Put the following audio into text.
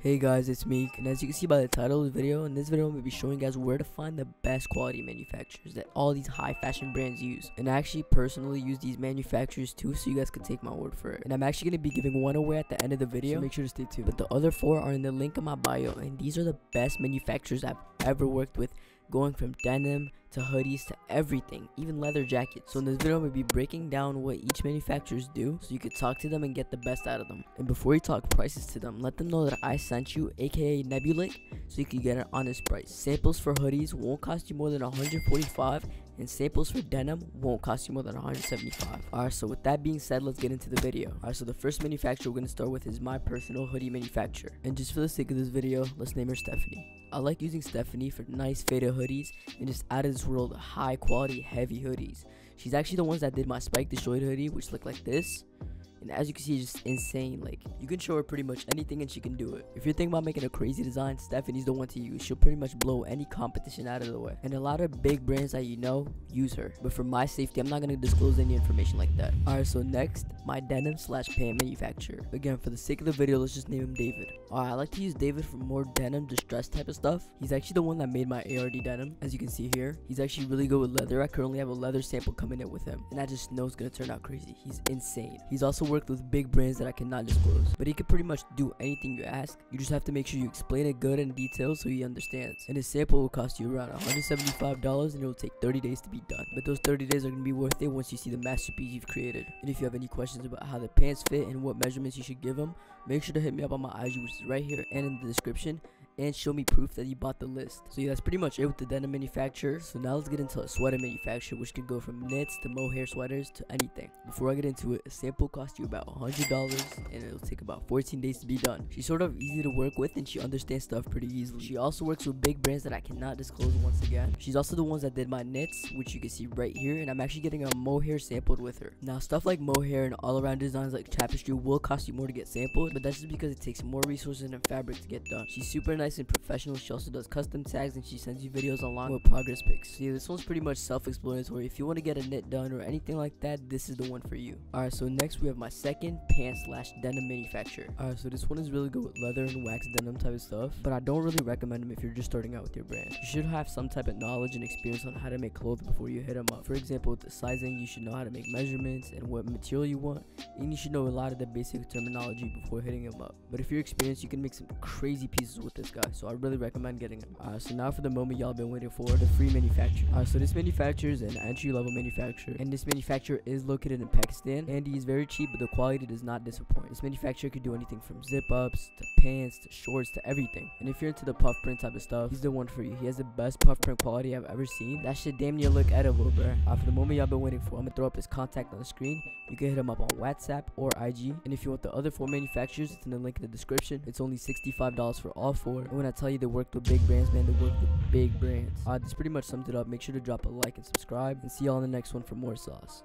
Hey guys, it's Meek, and as you can see by the title of the video, in this video I'm going to be showing you guys where to find the best quality manufacturers that all these high fashion brands use. And I actually personally use these manufacturers too, so you guys can take my word for it. And I'm actually going to be giving one away at the end of the video, so make sure to stay tuned. But the other four are in the link in my bio, and these are the best manufacturers I've ever worked with going from denim to hoodies to everything, even leather jackets. So in this video, I'm going to be breaking down what each manufacturers do so you can talk to them and get the best out of them. And before you talk prices to them, let them know that I sent you, aka Nebulic, so you can get an honest price. Samples for hoodies won't cost you more than 145 and samples for denim won't cost you more than 175 alright so with that being said let's get into the video. Alright so the first manufacturer we're going to start with is my personal hoodie manufacturer. And just for the sake of this video let's name her stephanie. I like using Stephanie for nice faded hoodies and just out of this world high quality heavy hoodies. She's actually the ones that did my Spike Destroyed hoodie which looked like this and as you can see it's just insane. Like you can show her pretty much anything and she can do it. If you're thinking about making a crazy design stephanie's the one to use. She'll pretty much blow any competition out of the way. And a lot of big brands that you know use her. But for my safety i'm not going to disclose any information like that. Alright so next my denim slash pant manufacturer again for the sake of the video let's just name him david alright i like to use david for more denim distress type of stuff he's actually the one that made my ard denim as you can see here he's actually really good with leather i currently have a leather sample coming in with him and i just know it's to turn out crazy he's insane he's also worked with big brands that I cannot disclose. But he can pretty much do anything you ask. You just have to make sure you explain it good and detailed so he understands. And his sample will cost you around $175 and it will take 30 days to be done. But those 30 days are to be worth it once you see the masterpiece you've created. And if you have any questions about how the pants fit and what measurements you should give them, make sure to hit me up on my IG which is right here and in the description and show me proof that you bought the list. So yeah, that's pretty much it with the denim manufacturer. So now let's get into a sweater manufacturer, which can go from knits to mohair sweaters to anything. Before I get into it, a sample costs you about $100 and it'll take about 14 days to be done. She's sort of easy to work with and she understands stuff pretty easily. She also works with big brands that I cannot disclose once again. She's also the ones that did my knits, which you can see right here, and I'm actually getting a mohair sampled with her. Now stuff like mohair and all around designs like tapestry will cost you more to get sampled, but that's just because it takes more resources and fabric to get done. She's super nice nice and professional. She also does custom tags and she sends you videos along with progress pics. So yeah, this one's pretty much self-explanatory. If you want to get a knit done or anything like that, this is the one for you. Alright, so next we have my second pants slash denim manufacturer. Alright, so this one is really good with leather and wax denim type of stuff, but I don't really recommend them if you're just starting out with your brand. You should have some type of knowledge and experience on how to make clothes before you hit them up. For example, with the sizing, you should know how to make measurements and what material you want, and you should know a lot of the basic terminology before hitting them up. But if you're experienced, you can make some crazy pieces with this guy guy, so I really recommend getting it Uh, so now for the moment y'all been waiting for, the free manufacturer. Uh, so this manufacturer is an entry-level manufacturer, and this manufacturer is located in Pakistan, and he is very cheap, but the quality does not disappoint. This manufacturer could do anything from zip-ups, to pants, to shorts, to everything. And if you're into the puff print type of stuff, he's the one for you. He has the best puff print quality I've ever seen. That shit damn near look edible, bro. Uh, for the moment y'all been waiting for, I'm gonna throw up his contact on the screen. You can hit him up on WhatsApp or IG. And if you want the other four manufacturers, it's in the link in the description. It's only $65 for all four. When I tell you they work with big brands, man, they work with big brands. Uh, this pretty much sums it up. Make sure to drop a like and subscribe. And see y'all in the next one for more sauce.